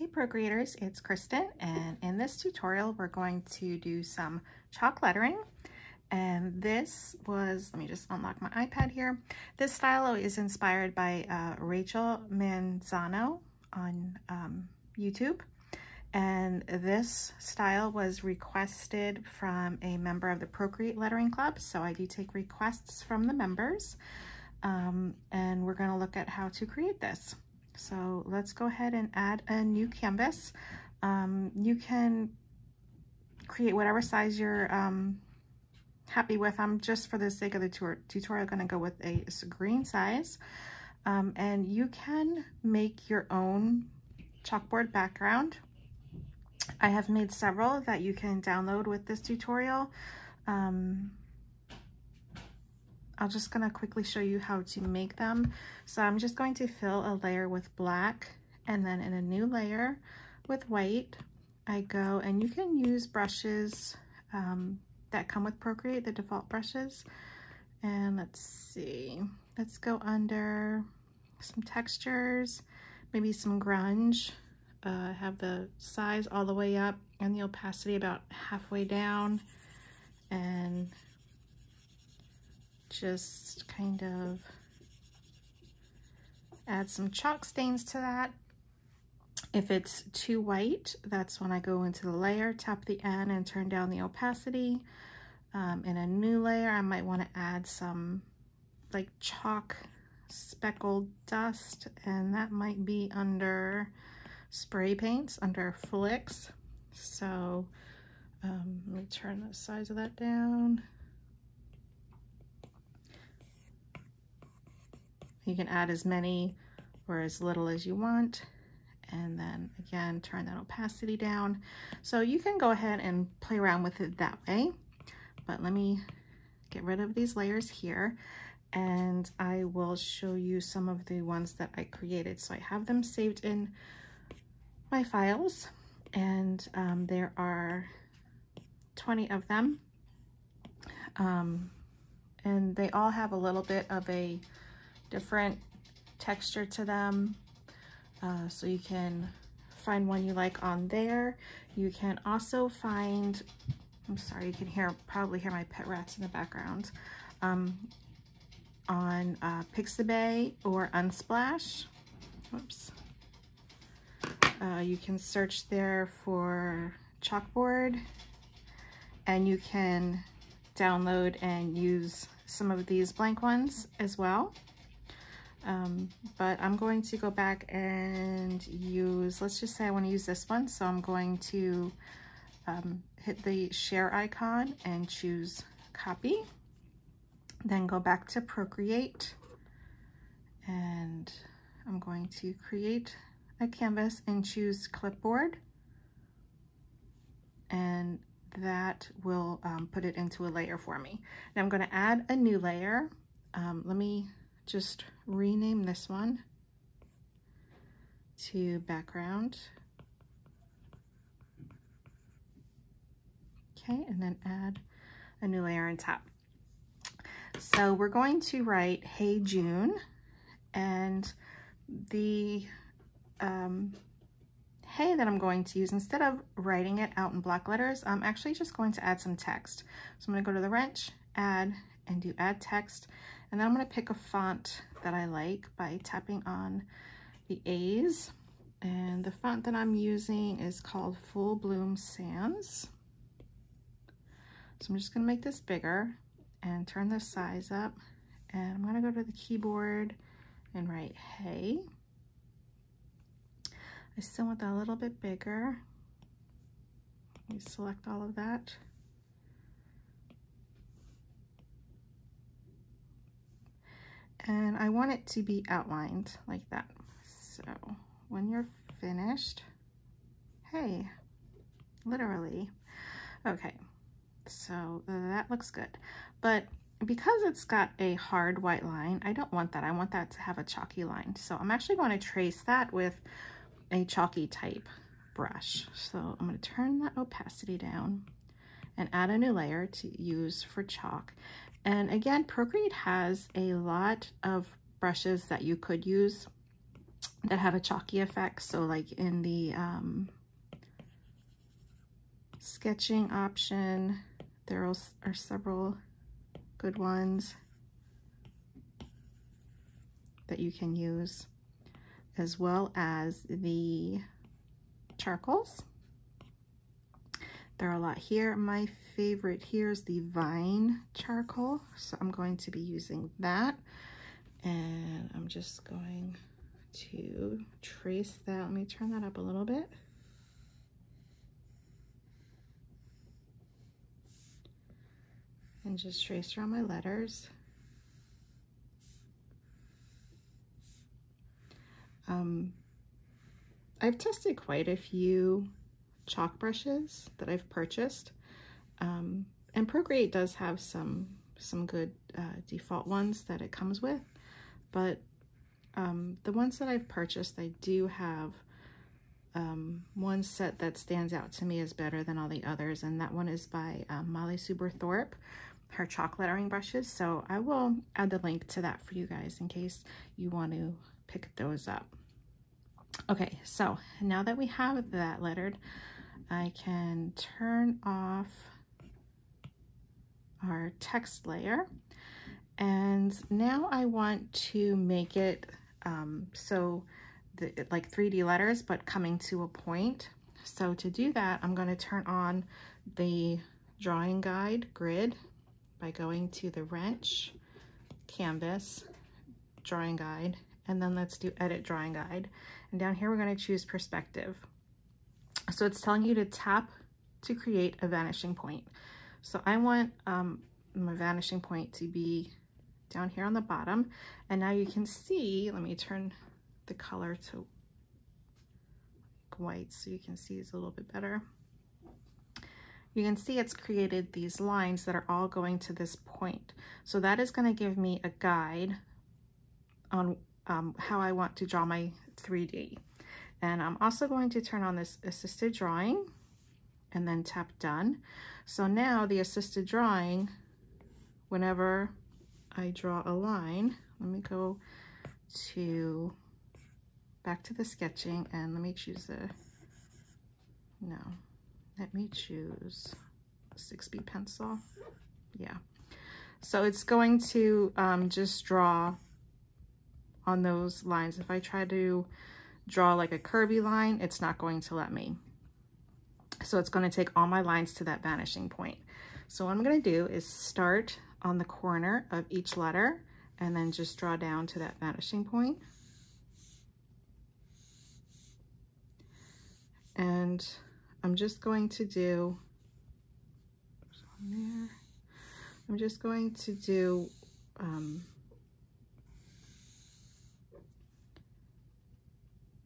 Hey Procreators, it's Cristin and in this tutorial we're going to do some chalk lettering and this was, let me just unlock my iPad here. This stylo is inspired by uh, Rachel Manzano on um, YouTube and this style was requested from a member of the Procreate Lettering Club so I do take requests from the members um, and we're going to look at how to create this. So let's go ahead and add a new canvas. Um, you can create whatever size you're um, happy with. I'm just for the sake of the tutorial going to go with a, a green size. Um, and you can make your own chalkboard background. I have made several that you can download with this tutorial. Um, I'm just going to quickly show you how to make them. So I'm just going to fill a layer with black and then in a new layer with white, I go and you can use brushes um, that come with Procreate, the default brushes. And let's see, let's go under some textures, maybe some grunge. Uh, have the size all the way up and the opacity about halfway down and just kind of add some chalk stains to that. If it's too white, that's when I go into the layer, tap the N and turn down the opacity. Um, in a new layer, I might want to add some like chalk speckled dust and that might be under spray paints, under flicks. So um, let me turn the size of that down. You can add as many or as little as you want. And then again, turn that opacity down. So you can go ahead and play around with it that way. But let me get rid of these layers here and I will show you some of the ones that I created. So I have them saved in my files and um, there are 20 of them. Um, and they all have a little bit of a different texture to them. Uh, so you can find one you like on there. You can also find, I'm sorry, you can hear probably hear my pet rats in the background, um, on uh, Pixabay or Unsplash. Whoops. Uh, you can search there for chalkboard and you can download and use some of these blank ones as well. Um, but I'm going to go back and use, let's just say I want to use this one. So I'm going to um, hit the share icon and choose copy. Then go back to Procreate and I'm going to create a canvas and choose clipboard and that will um, put it into a layer for me. Now I'm going to add a new layer. Um, let me just rename this one to background. Okay, and then add a new layer on top. So we're going to write Hey June and the um, hey that I'm going to use, instead of writing it out in block letters, I'm actually just going to add some text. So I'm going to go to the wrench, add, and do add text. And then I'm going to pick a font that I like by tapping on the A's. And the font that I'm using is called Full Bloom Sans. So I'm just going to make this bigger and turn the size up. And I'm going to go to the keyboard and write hey. I still want that a little bit bigger. Me select all of that. And I want it to be outlined like that. So when you're finished, hey, literally. Okay, so that looks good. But because it's got a hard white line, I don't want that. I want that to have a chalky line. So I'm actually going to trace that with a chalky type brush. So I'm going to turn that opacity down and add a new layer to use for chalk. And again, Procreate has a lot of brushes that you could use. that have a chalky effect. So like in the um, sketching option, there are several good ones that you can use, as well as the charcoals. There are a lot here. My favorite here is the Vine charcoal. So I'm going to be using that. And I'm just going to trace that. Let me turn that up a little bit. And just trace around my letters. Um, I've tested quite a few chalk brushes that I've purchased. Um, and Procreate does have some some good uh, default ones that it comes with, but um, the ones that I've purchased, I do have um, one set that stands out to me as better than all the others, and that one is by um, Molly Suber Thorpe, her chalk lettering brushes. So I will add the link to that for you guys in case you want to pick those up. Okay, so now that we have that lettered, I can turn off our text layer. And now I want to make it um, so the, like 3D letters, but coming to a point. So to do that, I'm going to turn on the drawing guide grid by going to the wrench, canvas, drawing guide, and then let's do edit drawing guide. And down here, we're going to choose perspective. So it's telling you to tap to create a vanishing point. So I want um, my vanishing point to be down here on the bottom. And now you can see, let me turn the color to white so you can see it's a little bit better. You can see it's created these lines that are all going to this point. So that is going to give me a guide on um, how I want to draw my 3D. And I'm also going to turn on this assisted drawing and then tap done. So now the assisted drawing, whenever I draw a line, let me go to back to the sketching and let me choose a, no, let me choose a 6B pencil. Yeah. So it's going to um, just draw on those lines. If I try to draw like a curvy line, it's not going to let me. So it's going to take all my lines to that vanishing point. So what I'm going to do is start on the corner of each letter and then just draw down to that vanishing point. And I'm just going to do. I'm just going to do um,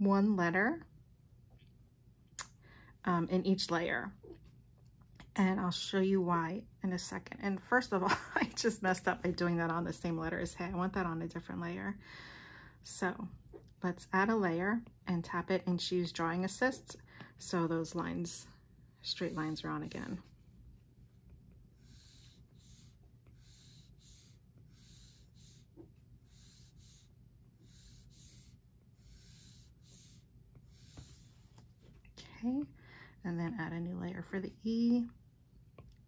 one letter um, in each layer. And I'll show you why in a second. And first of all, I just messed up by doing that on the same letter as Hey. I want that on a different layer. So let's add a layer and tap it and choose Drawing Assist. So those lines, straight lines are on again. Okay, and then add a new layer for the E,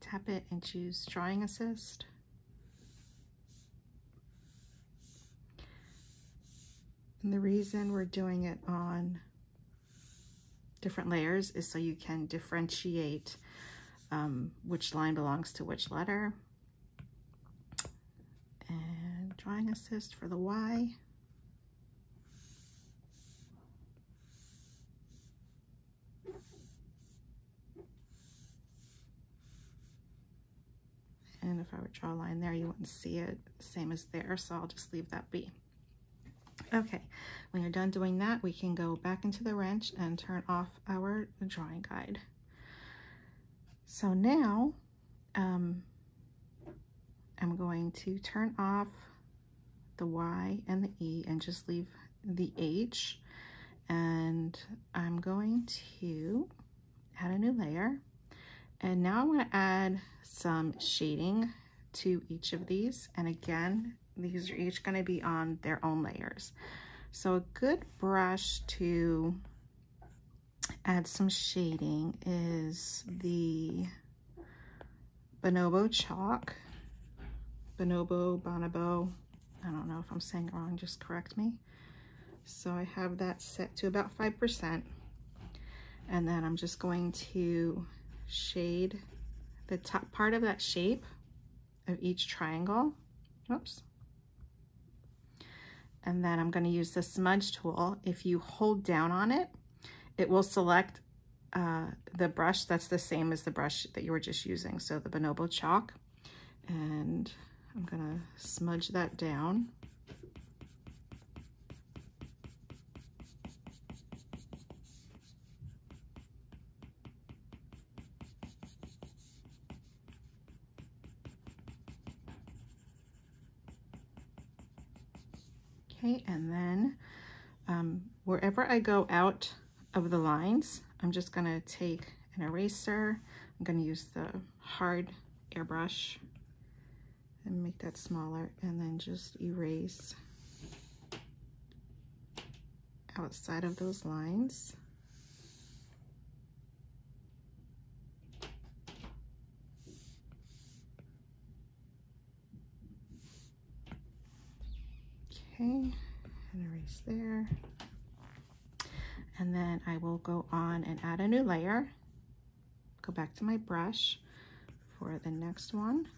tap it and choose Drawing Assist. And the reason we're doing it on different layers is so you can differentiate um, which line belongs to which letter. And Drawing Assist for the Y. if I would draw a line there, you wouldn't see it same as there, so I'll just leave that be. Okay, when you're done doing that, we can go back into the wrench and turn off our drawing guide. So now, um, I'm going to turn off the Y and the E and just leave the H. And I'm going to add a new layer. And now I'm to add some shading to each of these. And again, these are each going to be on their own layers. So a good brush to add some shading is the Bonobo Chalk. Bonobo, Bonobo, I don't know if I'm saying it wrong, just correct me. So I have that set to about 5%. And then I'm just going to shade the top part of that shape of each triangle. Oops. And then I'm gonna use the smudge tool. If you hold down on it, it will select uh, the brush that's the same as the brush that you were just using. So the Bonobo chalk. And I'm gonna smudge that down. Okay, and then um, wherever I go out of the lines, I'm just gonna take an eraser. I'm gonna use the hard airbrush and make that smaller and then just erase outside of those lines. Okay, and erase there. And then I will go on and add a new layer. Go back to my brush for the next one.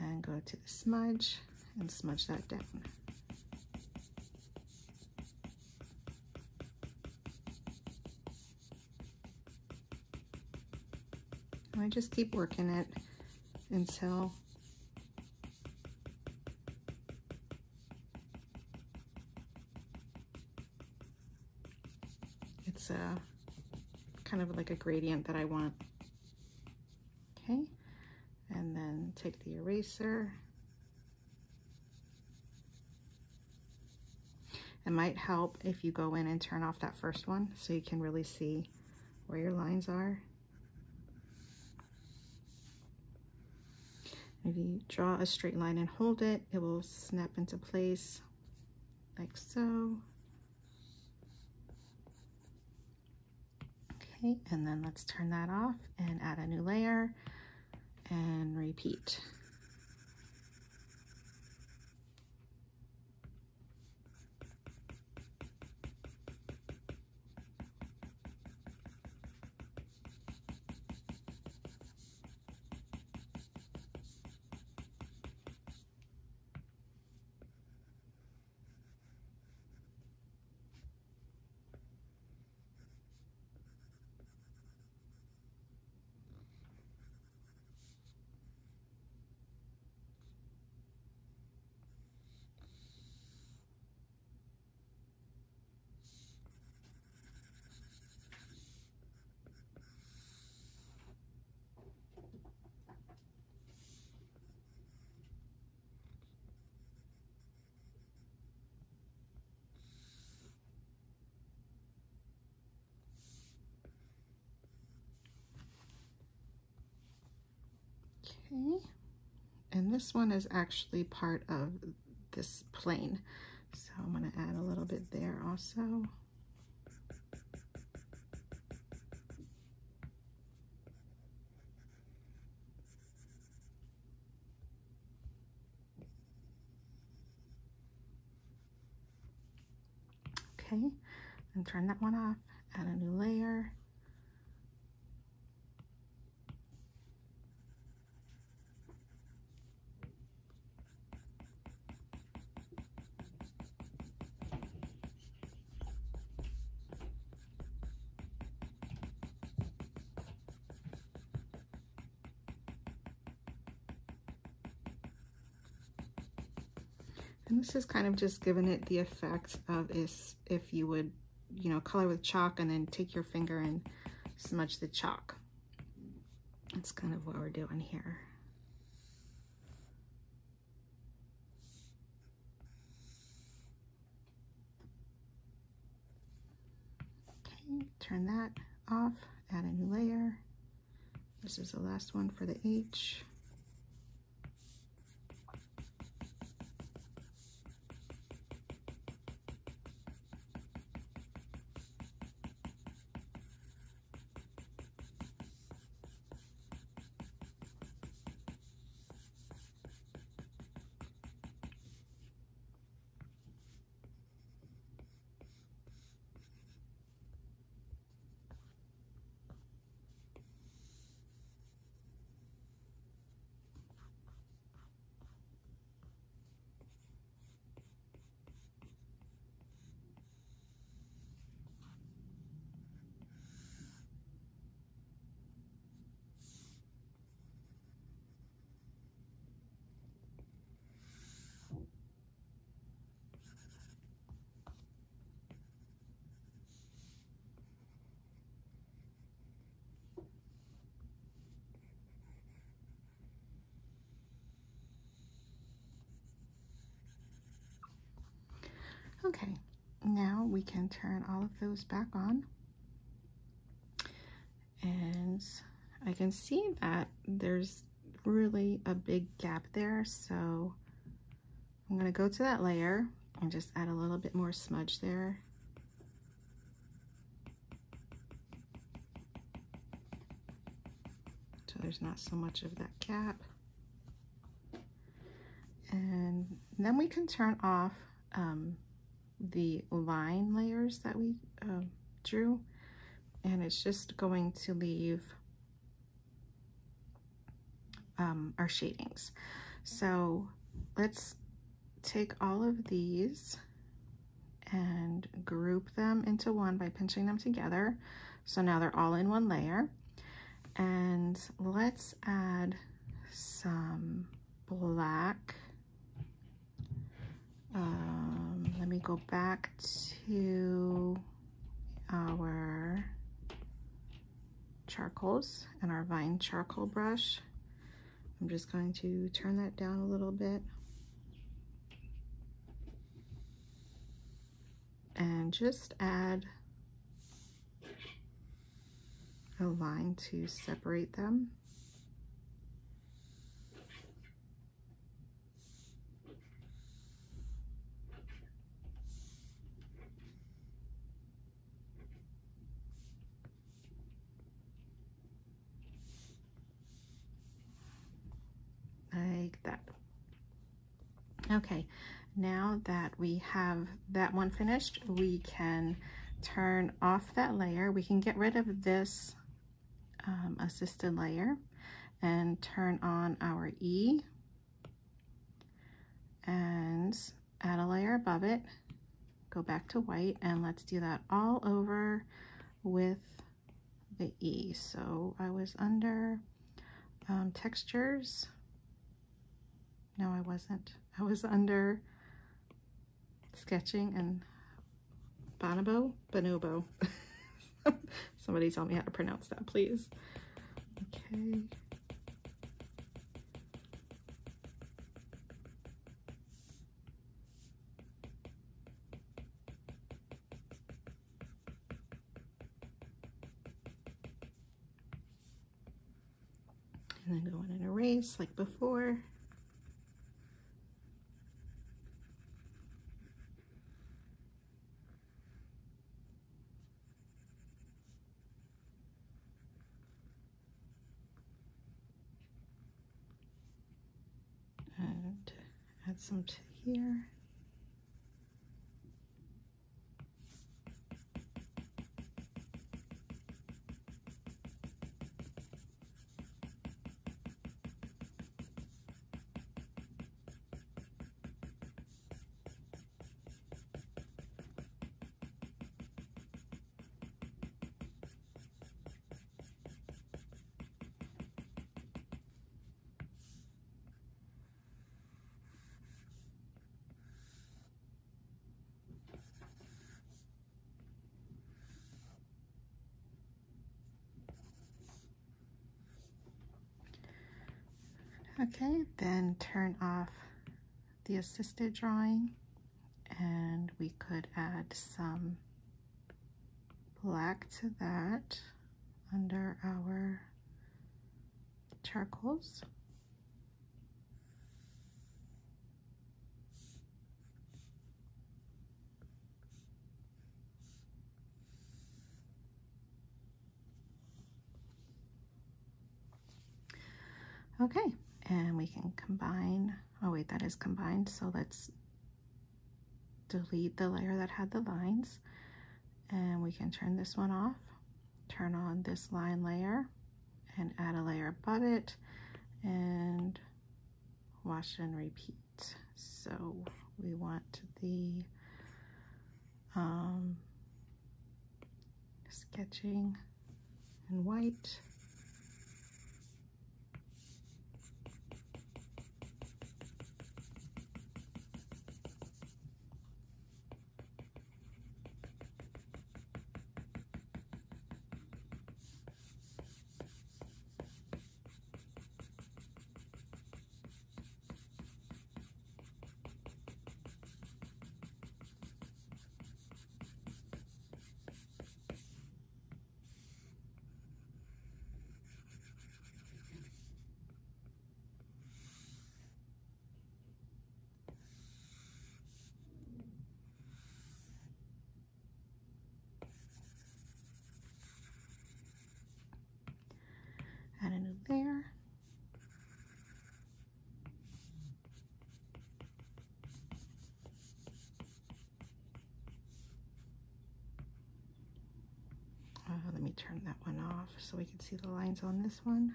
And go to the smudge and smudge that down. And I just keep working it until it's a kind of like a gradient that I want. Okay, and then take the eraser. It might help if you go in and turn off that first one so you can really see where your lines are. If you draw a straight line and hold it, it will snap into place like so. Okay, and then let's turn that off and add a new layer and repeat. Okay, and this one is actually part of this plane. So I'm gonna add a little bit there also. Okay, and turn that one off, add a new layer. This is kind of just giving it the effect of is if you would, you know, color with chalk and then take your finger and smudge the chalk. That's kind of what we're doing here. Okay, turn that off, add a new layer. This is the last one for the H. Okay, now we can turn all of those back on. And I can see that there's really a big gap there. So I'm gonna go to that layer and just add a little bit more smudge there. So there's not so much of that gap. And then we can turn off um, the line layers that we uh, drew and it's just going to leave um, our shadings. So let's take all of these and group them into one by pinching them together. So now they're all in one layer. And let's add some black. Um, let me go back to our charcoals and our vine charcoal brush. I'm just going to turn that down a little bit. And just add a line to separate them. Like that. Okay, now that we have that one finished, we can turn off that layer. We can get rid of this um, assisted layer and turn on our E and add a layer above it. Go back to white and let's do that all over with the E. So I was under um, textures no, I wasn't. I was under sketching and bonobo, bonobo. Somebody tell me how to pronounce that, please. Okay. And then go in and erase like before. add some to here. Okay, then turn off the assisted drawing and we could add some black to that under our charcoals. Okay, and we can combine. Oh wait that is combined. So let's delete the layer that had the lines. And we can turn this one off turn on this line layer and add a layer above it and wash and repeat. So we want the um, sketching in white see the lines on this one.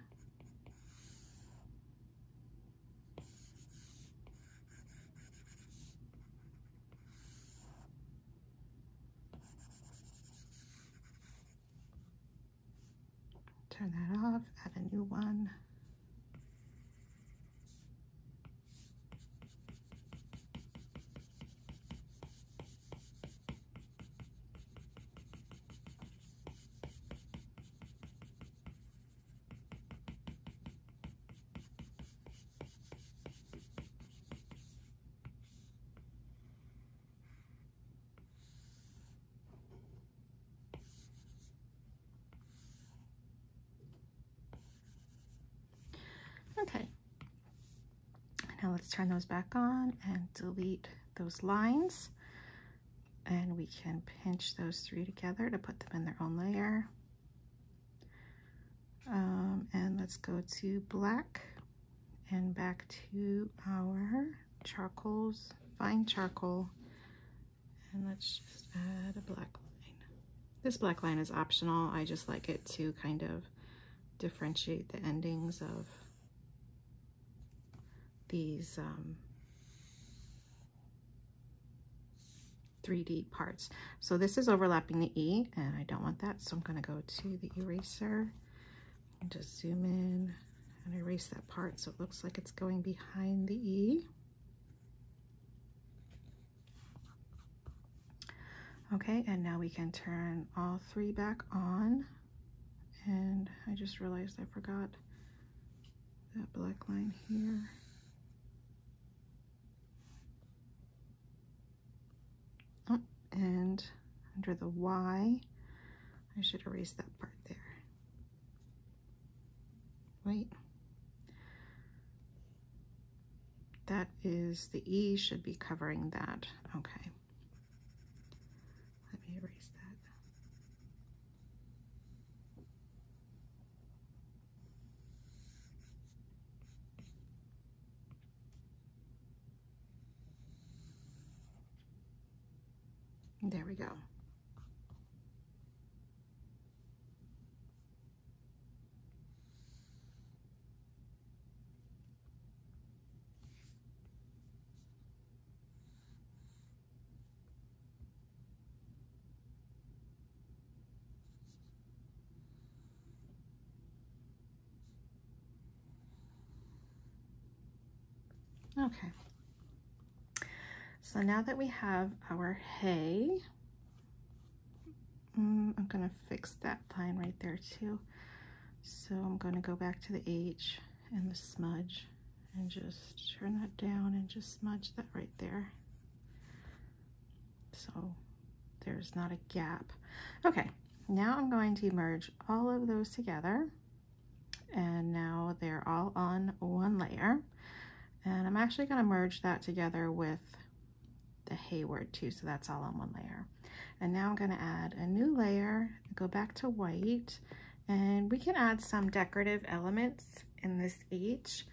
Turn that off, add a new one. Okay. Now let's turn those back on and delete those lines. And we can pinch those three together to put them in their own layer. Um, and let's go to black and back to our charcoals, vine charcoal. And let's just add a black line. This black line is optional. I just like it to kind of differentiate the endings of these um, 3D parts. So this is overlapping the E and I don't want that. So I'm gonna go to the eraser and just zoom in and erase that part so it looks like it's going behind the E. Okay, and now we can turn all three back on. And I just realized I forgot that black line here. And under the Y, I should erase that part there. Wait. That is, the E should be covering that. Okay. Let me erase that. There we go. Okay. So now that we have our Hey, mm, I'm gonna fix that line right there too. So I'm gonna go back to the H and the smudge and just turn that down and just smudge that right there. So there's not a gap. Okay, now I'm going to merge all of those together and now they're all on one layer. And I'm actually gonna merge that together with the Hayward too, so that's all on one layer. And now I'm gonna add a new layer, go back to white, and we can add some decorative elements in this H.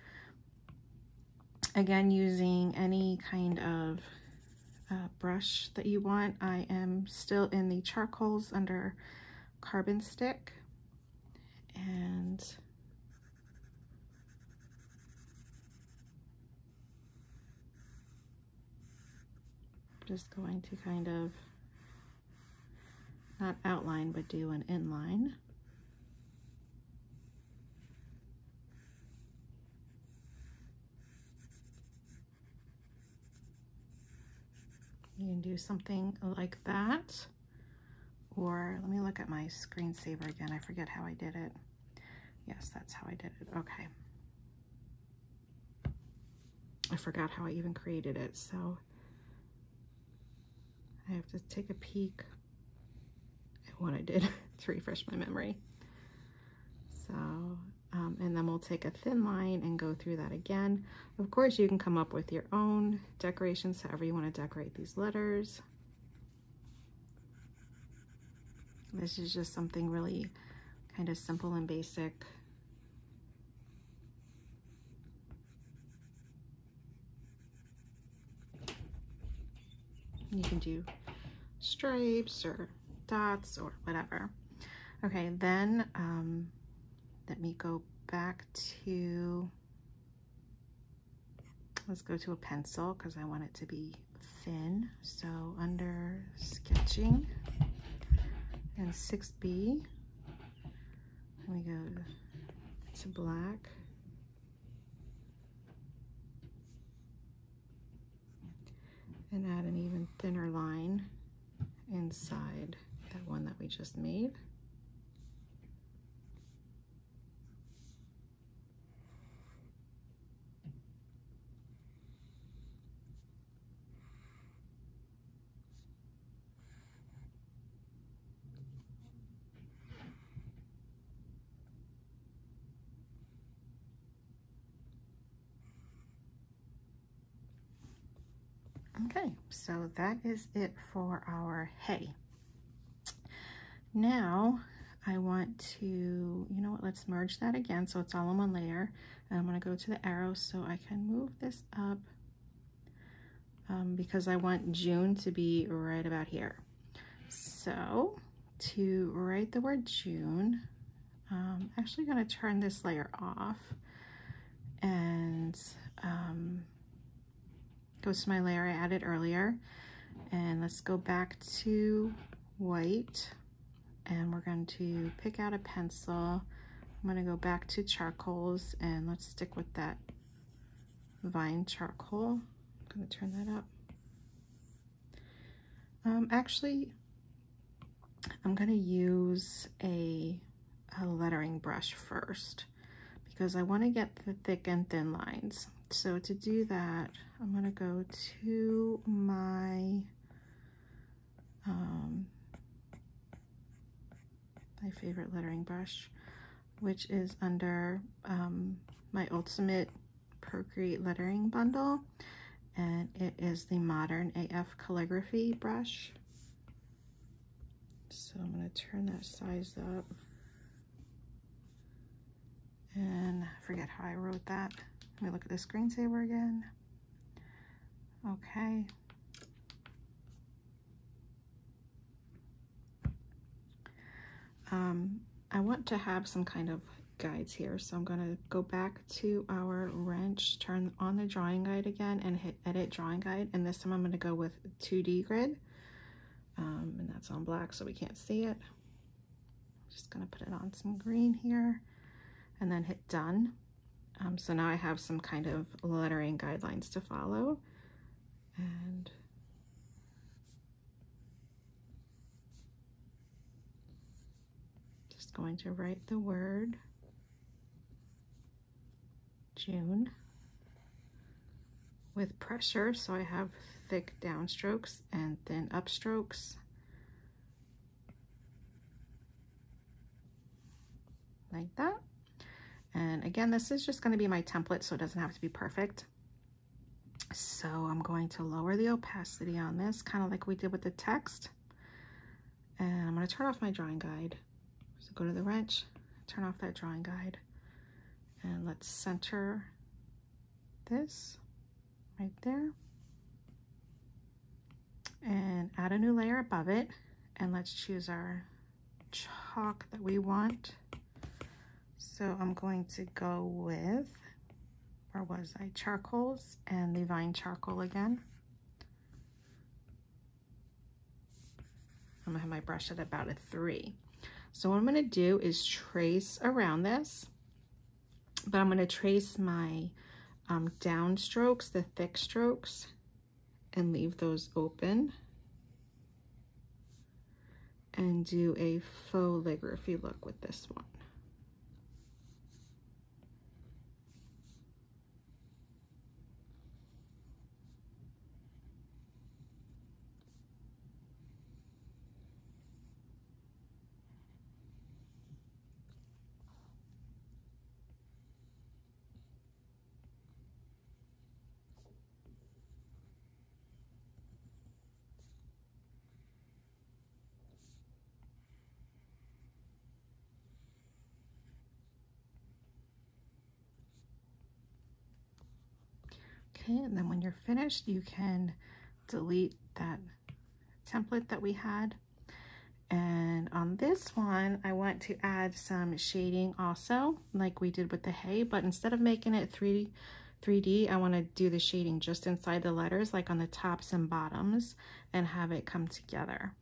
Again, using any kind of uh, brush that you want. I am still in the charcoals under carbon stick. And just going to kind of not outline but do an inline. You can do something like that. Or let me look at my screensaver again. I forget how I did it. Yes, that's how I did it. Okay. I forgot how I even created it. So I have to take a peek at what I did to refresh my memory. So, um, and then we'll take a thin line and go through that again. Of course, you can come up with your own decorations, however you want to decorate these letters. This is just something really kind of simple and basic. You can do stripes or dots or whatever. Okay, then um, let me go back to, let's go to a pencil because I want it to be thin. So under sketching and 6B, we go to black. And add an even thinner line inside that one that we just made. Okay, so that is it for our Hey. Now I want to, you know what, let's merge that again so it's all in one layer. And I'm gonna go to the arrow so I can move this up um, because I want June to be right about here. So to write the word June, I'm actually gonna turn this layer off and um, goes to my layer I added earlier. And let's go back to white and we're going to pick out a pencil. I'm going to go back to charcoals and let's stick with that vine charcoal. I'm going to turn that up. Um, actually, I'm going to use a, a lettering brush first because I want to get the thick and thin lines. So to do that, I'm going to go to my um, my favorite lettering brush, which is under um, my Ultimate Procreate lettering bundle. And it is the Modern AF Calligraphy brush. So I'm going to turn that size up. And I forget how I wrote that. Let me look at the screensaver again. Okay. Um, I want to have some kind of guides here. So I'm going to go back to our wrench, turn on the drawing guide again and hit edit drawing guide. And this time I'm going to go with 2D grid. Um, and that's on black so we can't see it. I'm Just going to put it on some green here and then hit done. Um, so now I have some kind of lettering guidelines to follow. And just going to write the word June with pressure. So I have thick downstrokes and thin upstrokes. Like that. And again, this is just going to be my template, so it doesn't have to be perfect. So I'm going to lower the opacity on this, kind of like we did with the text. And I'm going to turn off my drawing guide. So go to the wrench, turn off that drawing guide. And let's center this right there. And add a new layer above it. And let's choose our chalk that we want. So I'm going to go with, where was I? Charcoals and the vine charcoal again. I'm gonna have my brush at about a three. So what I'm gonna do is trace around this, but I'm gonna trace my um, down strokes, the thick strokes, and leave those open and do a faux calligraphy look with this one. Okay, and then when you're finished, you can delete that template that we had. And on this one, I want to add some shading also, like we did with the Hey, but instead of making it 3D, 3D, I want to do the shading just inside the letters, like on the tops and bottoms, and have it come together.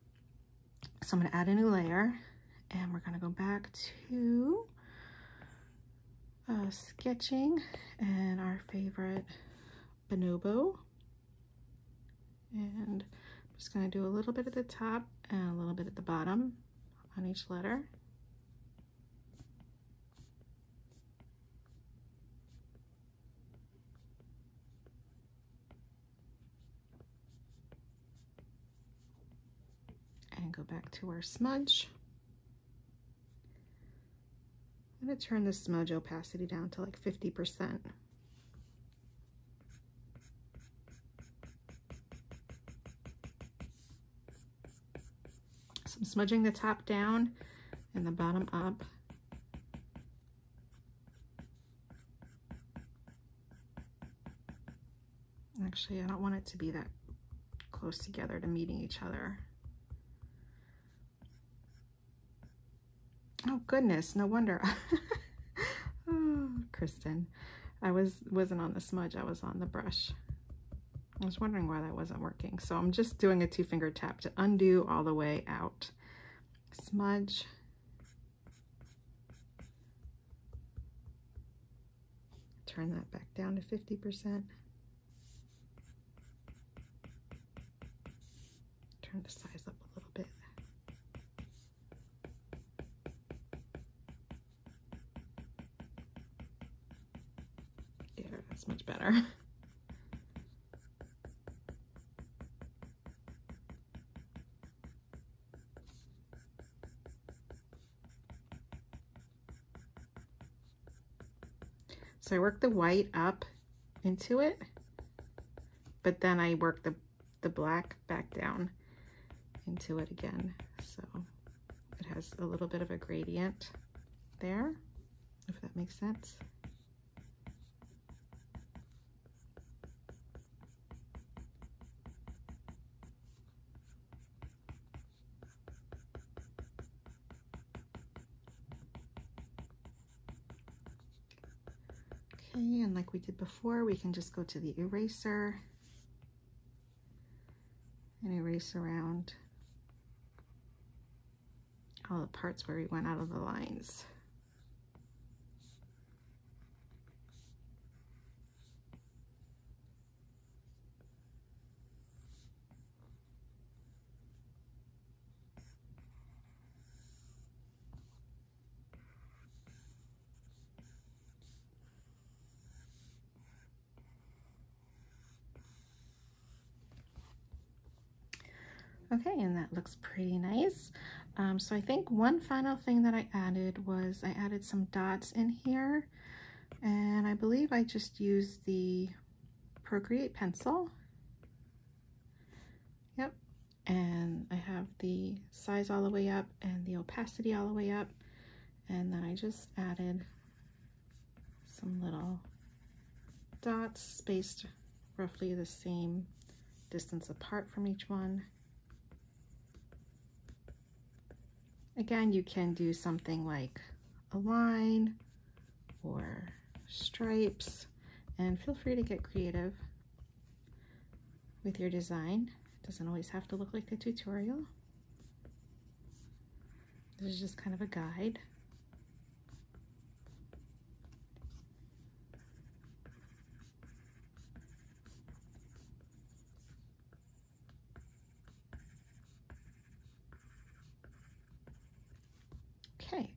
So I'm going to add a new layer, and we're going to go back to uh, sketching and our favorite Bonobo. And I'm just going to do a little bit at the top and a little bit at the bottom on each letter. And go back to our smudge. I'm going to turn the smudge opacity down to like 50%. I'm smudging the top down and the bottom up. Actually, I don't want it to be that close together to meeting each other. Oh goodness, no wonder. oh, Cristin. I was, wasn't on the smudge, I was on the brush. I was wondering why that wasn't working. So I'm just doing a two finger tap to undo all the way out. Smudge. Turn that back down to 50%. Turn the size up a little bit. Yeah, that's much better. So I work the white up into it, but then I work the, the black back down into it again. So it has a little bit of a gradient there, if that makes sense. Okay, and like we did before, we can just go to the eraser and erase around all the parts where we went out of the lines. Okay, and that looks pretty nice. Um, so I think one final thing that I added was I added some dots in here. And I believe I just used the Procreate pencil. Yep. And I have the size all the way up and the opacity all the way up. And then I just added some little dots spaced roughly the same distance apart from each one. Again, you can do something like a line or stripes and feel free to get creative with your design. It doesn't always have to look like the tutorial. This is just kind of a guide. Okay,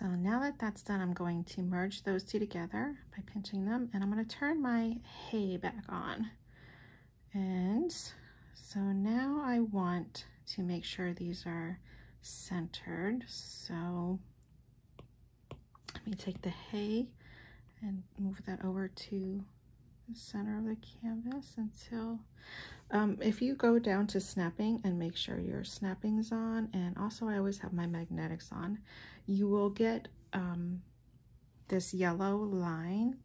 so now that that's done, I'm going to merge those two together by pinching them and I'm going to turn my Hey back on. And so now I want to make sure these are centered. So let me take the Hey and move that over to the center of the canvas until um, if you go down to snapping and make sure your snapping's on, and also I always have my magnetics on, you will get um, this yellow line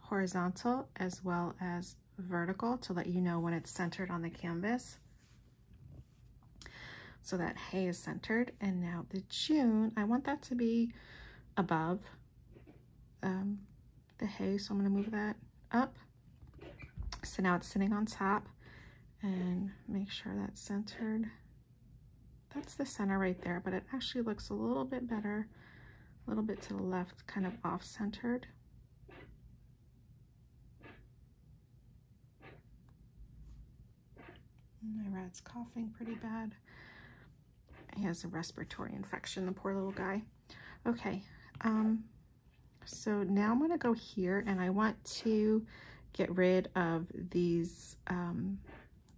horizontal as well as vertical to let you know when it's centered on the canvas. So that Hey is centered. And now the June, I want that to be above um, the Hey. So I'm gonna move that up. So now it's sitting on top and make sure that's centered. That's the center right there, but it actually looks a little bit better, a little bit to the left, kind of off-centered. My rat's coughing pretty bad. He has a respiratory infection, the poor little guy. Okay, um, so now I'm gonna go here and I want to get rid of these um,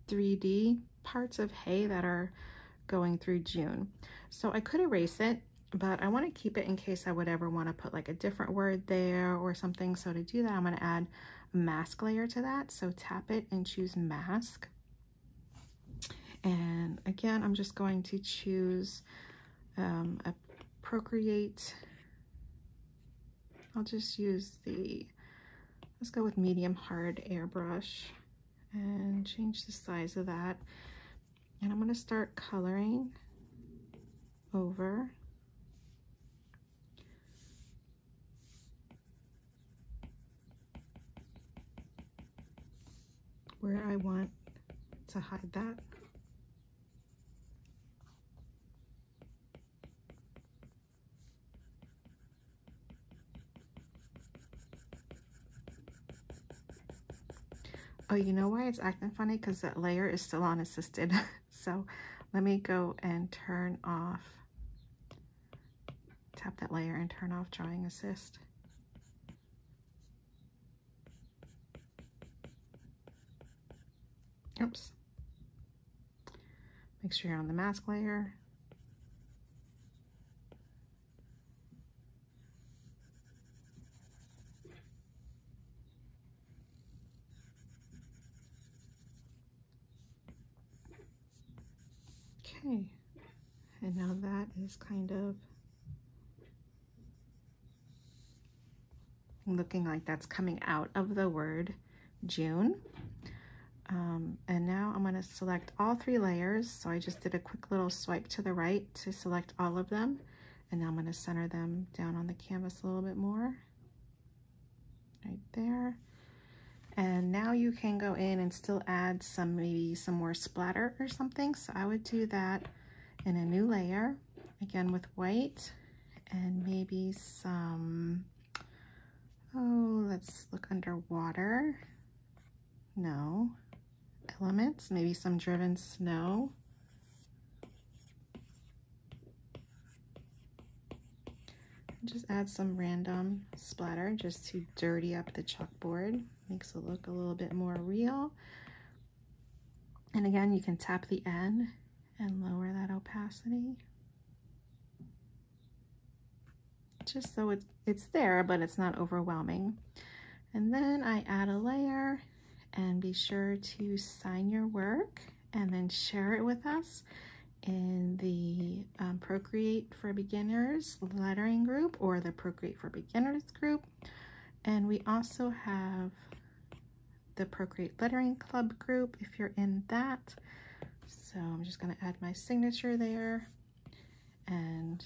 3D parts of Hey that are going through June. So I could erase it, but I want to keep it in case I would ever want to put like a different word there or something. So to do that, I'm going to add a mask layer to that. So tap it and choose mask. And again, I'm just going to choose um, a Procreate. I'll just use the, let's go with medium hard airbrush and change the size of that. And I'm going to start coloring over where I want to hide that. Oh, you know why it's acting funny? Because that layer is still on assisted. so let me go and turn off, tap that layer and turn off drawing assist. Oops. Make sure you're on the mask layer. Okay, and now that is kind of looking like that's coming out of the word June. Um, and now I'm going to select all three layers. So I just did a quick little swipe to the right to select all of them. And now I'm going to center them down on the canvas a little bit more. Right there. And now you can go in and still add some, maybe some more splatter or something. So I would do that in a new layer, again with white and maybe some, oh, let's look underwater. No. Elements, maybe some driven snow. Just add some random splatter just to dirty up the chalkboard. Makes it look a little bit more real. And again, you can tap the end and lower that opacity. Just so it's, it's there, but it's not overwhelming. And then I add a layer and be sure to sign your work and then share it with us in the um, Procreate for Beginners lettering group or the Procreate for Beginners group. And we also have the Procreate Lettering Club group if you're in that. So I'm just going to add my signature there and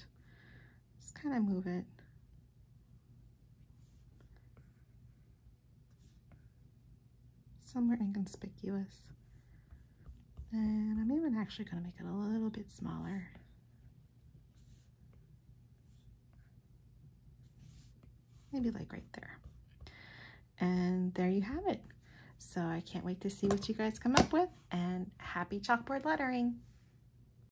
just kind of move it somewhere inconspicuous. And I'm even actually going to make it a little bit smaller. Maybe like right there. And there you have it. So I can't wait to see what you guys come up with and happy chalkboard lettering.